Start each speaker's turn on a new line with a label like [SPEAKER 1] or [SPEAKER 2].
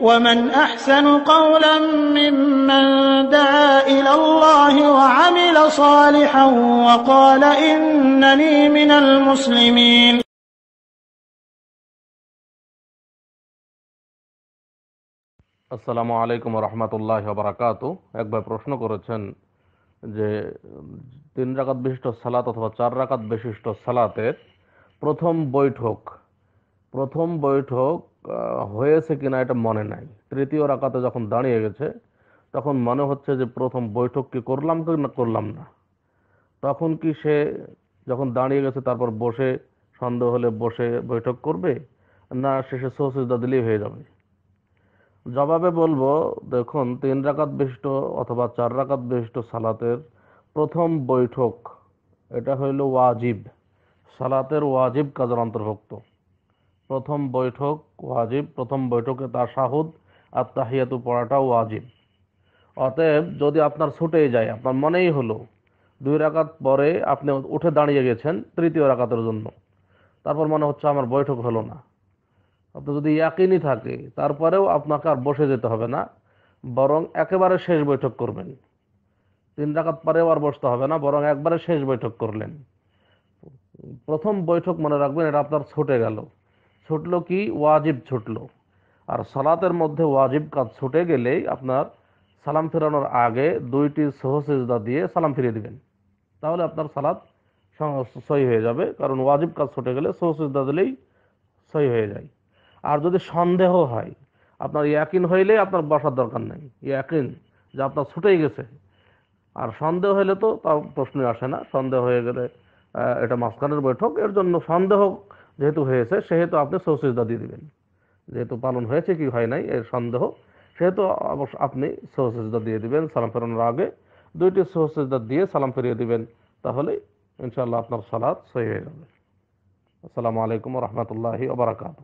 [SPEAKER 1] ومن أحسن قولا ممن دعا إلى الله وعمل صالحا وقال إنني من المسلمين
[SPEAKER 2] আসসালামু আলাইকুম রহমতুল্লাহ বারাকাতু এক ভাই প্রশ্ন করেছেন যে তিন রাকাত বিশিষ্ট সালাত অথবা চার রাকাত বিশিষ্ট সালাতের প্রথম বৈঠক প্রথম বৈঠক আহ, হয়েছে কিনা এটা মনে নাই। তৃতীয় রাকাতে যখন দাঁড়িয়ে গেছে, তখন মনে হচ্ছে যে প্রথম বৈঠক কি করলাম কি না করলাম না। তখন কি সে যখন দাঁড়িয়ে গেছে, তারপর বসে সন্দেহ হলে বসে বৈঠক করবে, না শেষে সহসিজদা দিলেই হয়ে যাবে? জবাবে বলব, দেখুন, তিন রাকাত বিশিষ্ট অথবা চার রাকাত বিশিষ্ট সালাতের প্রথম বৈঠক, এটা হইল ওয়াজিব। সালাতের ওয়াজিব কাজের অন্তর্ভুক্ত। প্রথম বৈঠক ওয়াজিব, প্রথম বৈঠকে তার শাহুদ, আর তাহিয়াতু পড়াটাও ওয়াজিব। অতএব যদি আপনার ছুটেই যায়, আপনার মনেই হলো, দুই রাকাত পরে আপনি উঠে দাঁড়িয়ে গেছেন তৃতীয় রাকাতের জন্য, তারপর মনে হচ্ছে আমার বৈঠক হলো না। আপনার যদি ইয়াকিনই থাকে, তারপরেও আপনাকে আর বসে যেতে হবে না, বরং একেবারে শেষ বৈঠক করবেন। তিন রাকাত পরেও আর বসতে হবে না, বরং একবারে শেষ বৈঠক করলেন। প্রথম বৈঠক মনে রাখবেন, এটা আপনার ছুটে গেল। ছুটলো কি? ওয়াজিব ছুটলো। আর সালাতের মধ্যে ওয়াজিব কাজ ছুটে গেলেই আপনার সালাম ফেরানোর আগে দুইটি সহসেজদা দিয়ে সালাম ফিরিয়ে দিবেন। তাহলে আপনার সালাত সহি হয়ে যাবে। কারণ ওয়াজিব কাজ ছুটে গেলে সহসেজদা দিলেই সহি হয়ে যায়। আর যদি সন্দেহ হয়, আপনার ইয়াকিন হইলে আপনার বসার দরকার নেই। ইয়াকিন যে আপনার ছুটেই গেছে। আর সন্দেহ হইলে তো তাও প্রশ্নই আসে না। সন্দেহ হয়ে গেলে এটা মাঝখানের বৈঠক। এর জন্য সন্দেহ যেহেতু হয়েছে, সেহেতু আপনি সৌসিজদা দিয়ে দিবেন। যেহেতু পালন হয়েছে কি হয় নাই, এর সন্দেহ, সেহেতু অবশ্য আপনি সৌসিজদা দিয়ে দিবেন, সালাম ফেরানোর আগে দুইটি সৌসিজদা দিয়ে সালাম ফিরিয়ে দিবেন, তাহলে ইনশাল্লাহ আপনার সালাদ সহি হয়ে যাবে। আসসালামু আলাইকুম রহমতুল্লাহি ওবরাকাতু